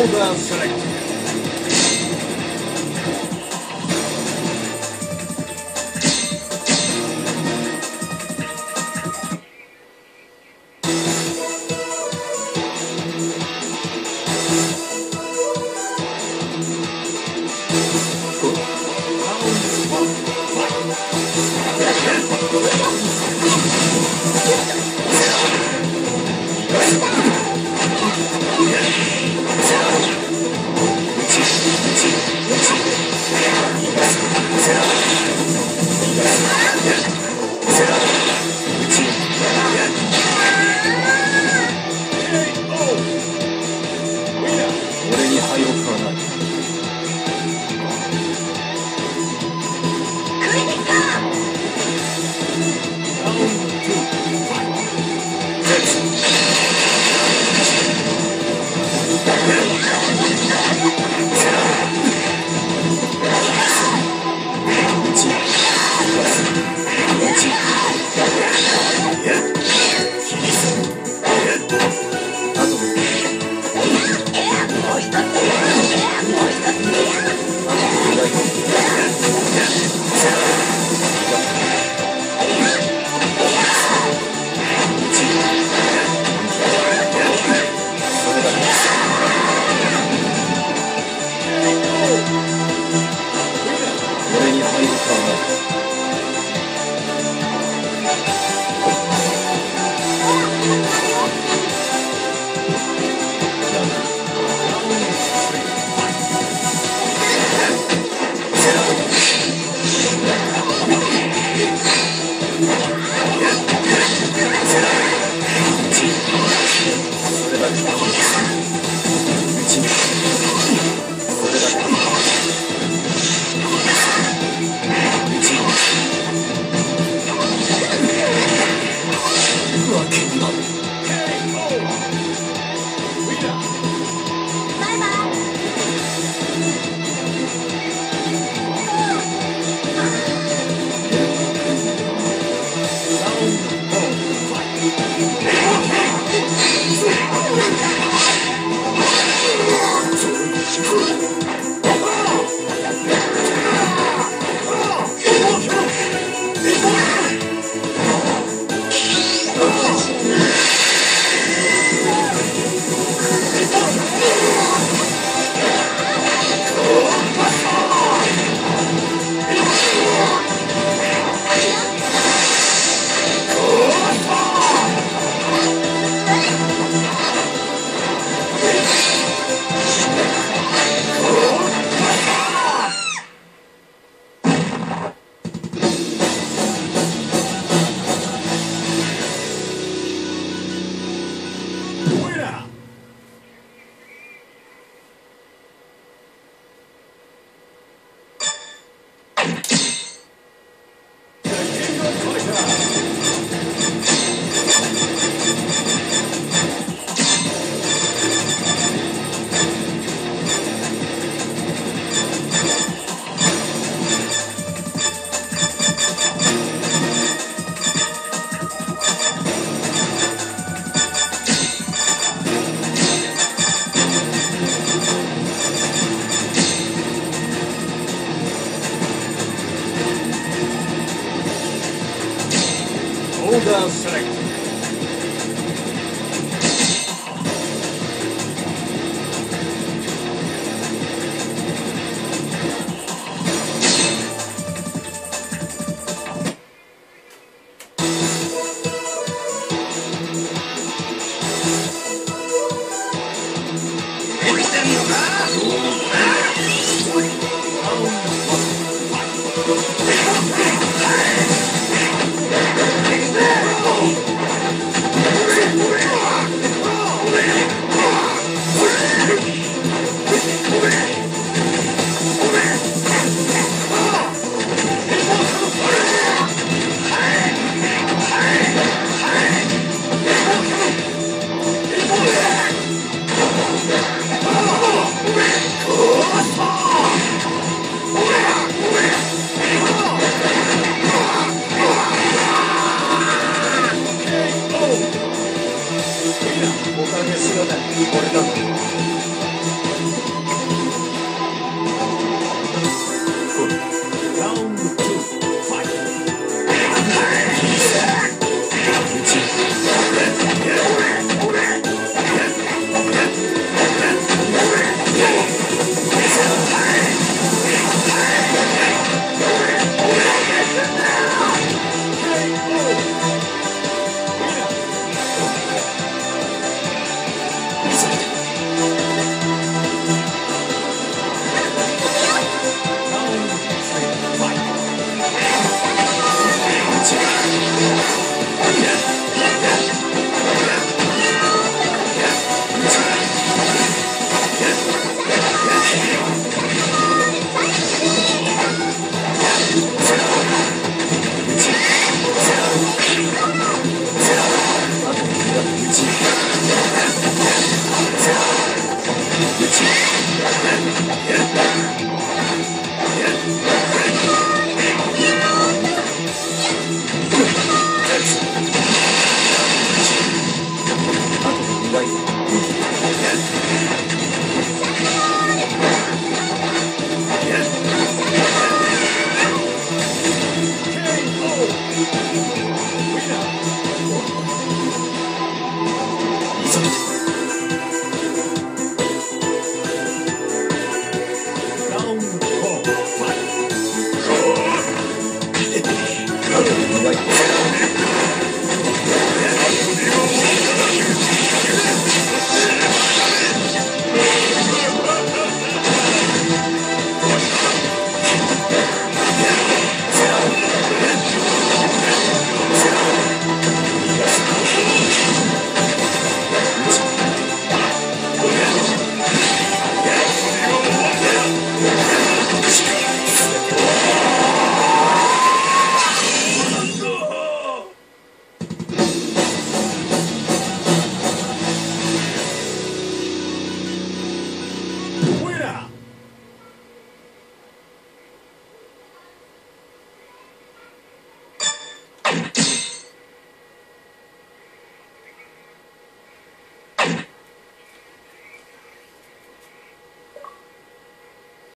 Hold on select. オーダ